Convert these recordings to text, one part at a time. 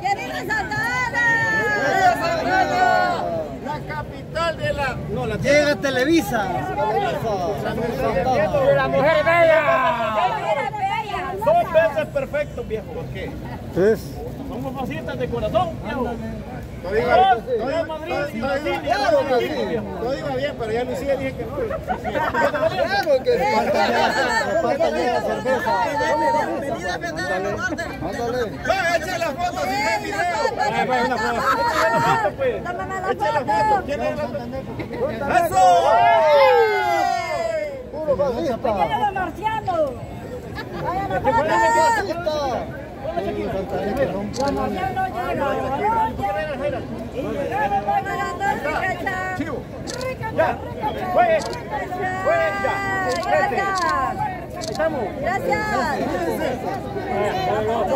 ¡Que viva Santana! La capital de la... No, la Llega Televisa. De la mujer bella. Dos veces perfecto, viejo. ¿Por qué? Es. Somos fascistas de corazón, viejo. Todo iba, iba- Madrid y Brasil, iba- que bien, pero ya Lucía dije que no. Claro que sí. Cerveza. Ándale. Va, echa la foto si hay video. Pues, una foto. Foto. ¡Tómame la la foto. foto! ¿Quién es la ¡Eso! Puro fascista. ¡Vayan a marciano! ¡Vayan a ¿Qué fue? marciano! Fascista. Chivo. Ya. Fue. Fue, ya. Gracias. Estamos. Gracias.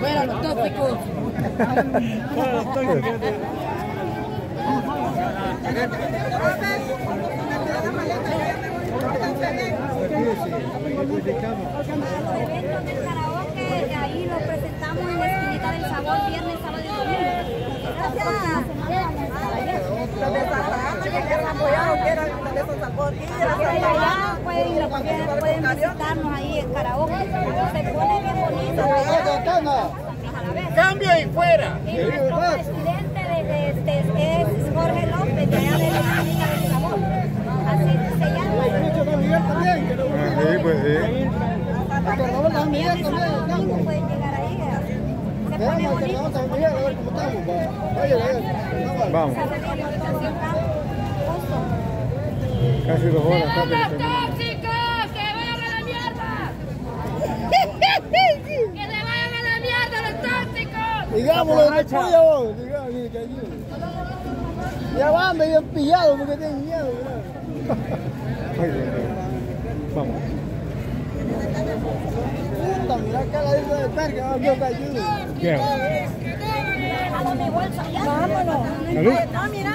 Fuera los tópicos. Los eventos del karaoke, de ahí lo presentamos en la esquinita del sabor viernes, sábado y domingo. Los pueden visitarnos ahí en karaoke. Se pone bien bonito. A la vez. Cambio y fuera. Y nuestro presidente de, de- es Jorge López, de allá de la del sabor. Así se llama. Sí, pues sí. Domingo pueden llegar ahí. Se pone bonito. Vamos. Gusto. Casi dos horas. está, pero tenemos- tóxicos! ¡Que vayan a la mierda! ¡Que se vayan a la mierda los tóxicos! Digámoslo de tuya vos. Ya van medio pillados porque tienen miedo. Vamos. Puta, mira acá la isla de perca, va que ayude. ¿Qué? A donde bolsa, ya. Vámonos. Mira.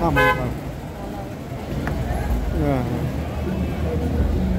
Vamos, vamos. Yeah.